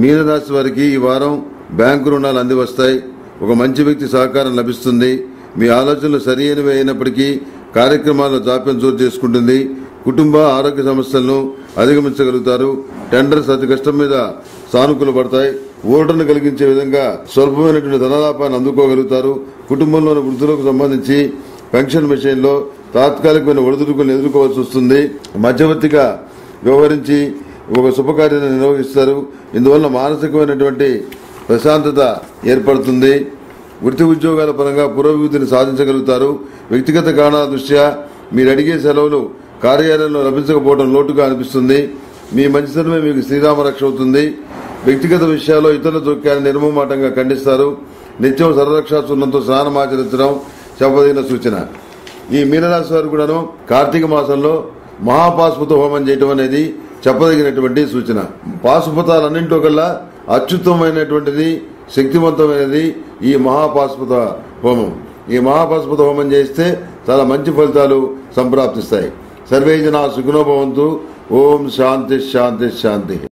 మీనరాశి వారికి ఈ వారం బ్యాంకు రుణాలు అంది వస్తాయి ఒక మంచి వ్యక్తి సహకారం లభిస్తుంది. మీ ఆలోచనలు సరియైనవి అయినప్పటికీ కార్యక్రమాల్లో జాప్యం చోటు చేసుకుంటుంది. కుటుంబ ఆరోగ్య సమస్యలను అధిగమించగలుగుతారు. టెండర్స్ అతి కష్టం మీద సానుకూల పడతాయి. ఓటర్ను కలిగించే విధంగా స్వల్పమైనటువంటి ధనలాభాన్ని అందుకోగలుగుతారు. కుటుంబంలోని వృద్ధులకు సంబంధించి పెన్షన్ విషయంలో తాత్కాలికమైన ఒడిదుడుకులను ఎదుర్కోవాల్సి వస్తుంది. మధ్యవర్తిగా వ్యవహరించి ఒక శుభకార్యాన్ని నిర్వహిస్తారు. ఇందువల్ల మానసికమైనటువంటి ప్రశాంతత ఏర్పడుతుంది. వృత్తి ఉద్యోగాల పరంగా పురోభివృద్ధిని సాధించగలుగుతారు. వ్యక్తిగత కారణాల దృష్ట్యా మీరు అడిగే సెలవులు కార్యాలయంలో లభించకపోవడం లోటుగా అనిపిస్తుంది. మీ మంచితనమే మీకు శ్రీరామరక్ష అవుతుంది. వ్యక్తిగత విషయాల్లో ఇతరుల జోక్యాన్ని నిర్మమాటంగా ఖండిస్తారు. నిత్యం సర్వరక్షా సున్నంతో స్నానం ఆచరించడం చెప్పదగిన సూచన. ఈ మీనరాశి వారు కూడాను కార్తీక మాసంలో మహాపాస్పుత హోమం చేయటం అనేది చెప్పదగినటువంటి సూచన. పాశుపతాలన్నింటిలో కల్లా అత్యుత్తమైనటువంటిది శక్తివంతమైనది ఈ మహాపాశుపత హోమం. ఈ మహాపాశుపత హోమం చేస్తే చాలా మంచి ఫలితాలు సంప్రాప్తిస్తాయి. సర్వే జనా సుఖినోభవంతు ఓం శాంతి శాంతి శాంతి.